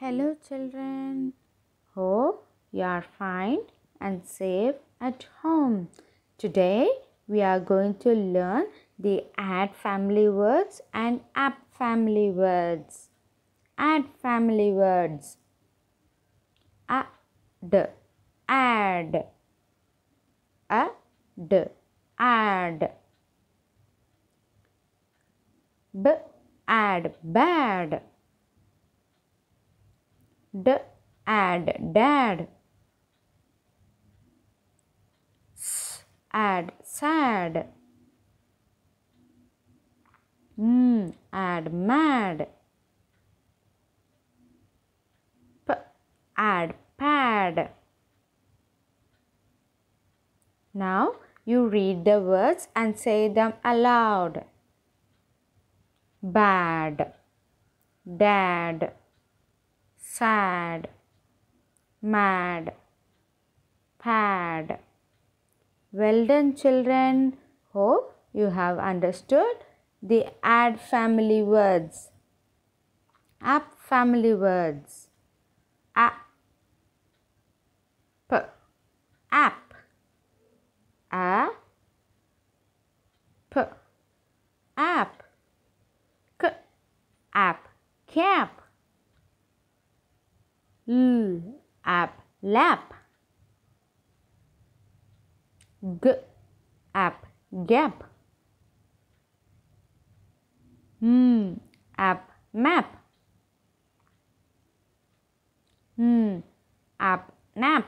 Hello, children. Hope you are fine and safe at home. Today we are going to learn the ad family words and ap family words. Ad family words. Ad, ad, ad, ad. B, ad, bad d ad. Dad. S ad. Sad. M ad. Mad. P ad. Pad. Now you read the words and say them aloud. Bad. Dad sad, mad, pad. Well done, children. Hope you have understood the ad family words. Ap family words. Ap, ap, a, p, ap, k, ap, cap l ap lap g ap gap. Hmm. M ap map. Hmm. N ap nap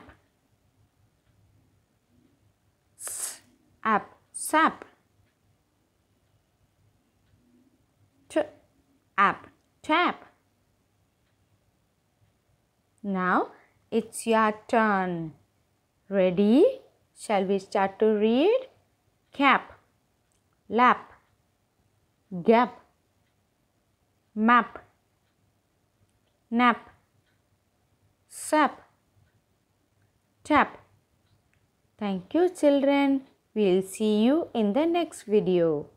s. Ap sap. T. Ap tap now it's your turn. Ready? Shall we start to read? Cap, lap, gap, map, nap, sap, tap. Thank you children. We'll see you in the next video.